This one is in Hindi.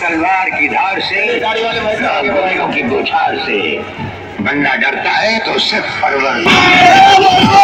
तलवार की धार से गोलियों की बुछार से बंदा डरता है तो सिर्फ़ परवर